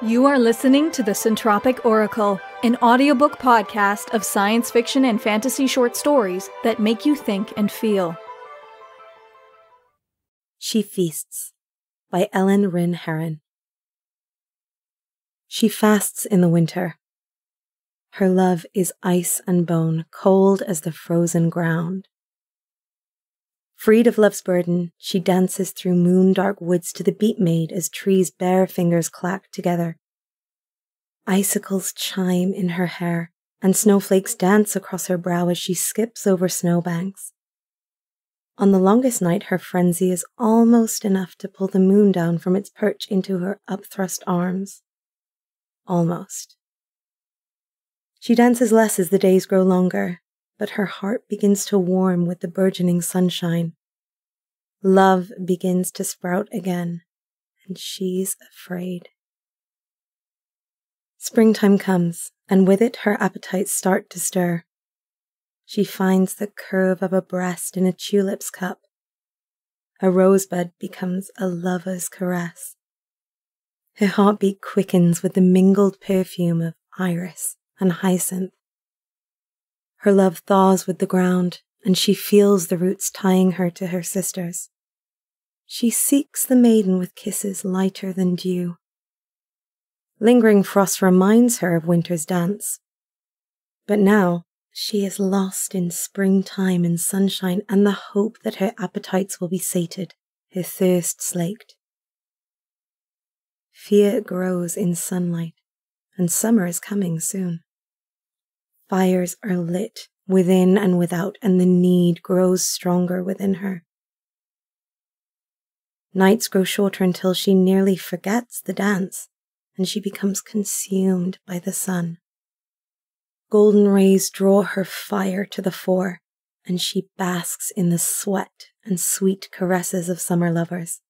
You are listening to the Centropic Oracle, an audiobook podcast of science fiction and fantasy short stories that make you think and feel. She Feasts by Ellen Wrin-Herron. She fasts in the winter. Her love is ice and bone, cold as the frozen ground. Freed of love's burden, she dances through moon dark woods to the beat made as trees' bare fingers clack together. Icicles chime in her hair, and snowflakes dance across her brow as she skips over snowbanks. On the longest night, her frenzy is almost enough to pull the moon down from its perch into her upthrust arms. Almost. She dances less as the days grow longer, but her heart begins to warm with the burgeoning sunshine. Love begins to sprout again, and she's afraid. Springtime comes, and with it her appetites start to stir. She finds the curve of a breast in a tulip's cup. A rosebud becomes a lover's caress. Her heartbeat quickens with the mingled perfume of iris and hyacinth. Her love thaws with the ground, and she feels the roots tying her to her sisters. She seeks the maiden with kisses lighter than dew. Lingering frost reminds her of winter's dance. But now she is lost in springtime and sunshine and the hope that her appetites will be sated, her thirst slaked. Fear grows in sunlight, and summer is coming soon. Fires are lit within and without, and the need grows stronger within her. Nights grow shorter until she nearly forgets the dance, and she becomes consumed by the sun. Golden rays draw her fire to the fore, and she basks in the sweat and sweet caresses of summer lovers.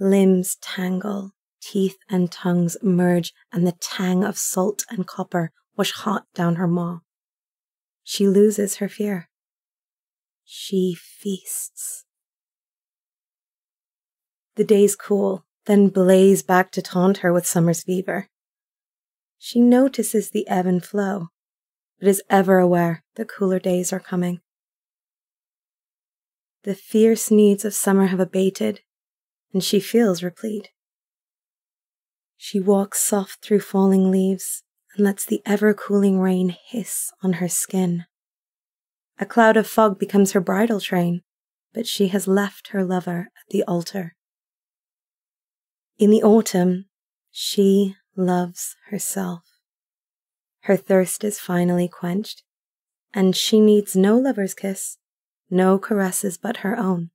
Limbs tangle, teeth and tongues merge, and the tang of salt and copper was hot down her maw. She loses her fear. She feasts. The days cool, then blaze back to taunt her with summer's fever. She notices the ebb and flow, but is ever aware that cooler days are coming. The fierce needs of summer have abated, and she feels replete. She walks soft through falling leaves, and lets the ever cooling rain hiss on her skin. A cloud of fog becomes her bridal train, but she has left her lover at the altar. In the autumn, she loves herself. Her thirst is finally quenched, and she needs no lover's kiss, no caresses but her own.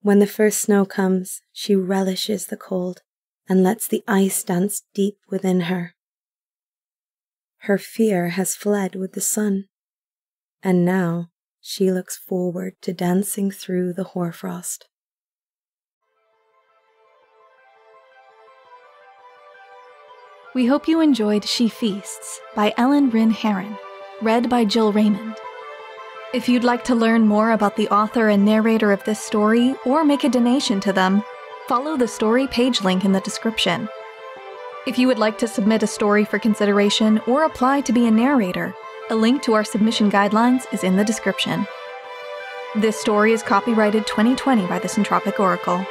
When the first snow comes, she relishes the cold and lets the ice dance deep within her. Her fear has fled with the sun, and now she looks forward to dancing through the hoarfrost. We hope you enjoyed She Feasts by Ellen Wrin-Herron, read by Jill Raymond. If you'd like to learn more about the author and narrator of this story or make a donation to them, follow the story page link in the description. If you would like to submit a story for consideration or apply to be a narrator, a link to our submission guidelines is in the description. This story is copyrighted 2020 by the Centropic Oracle.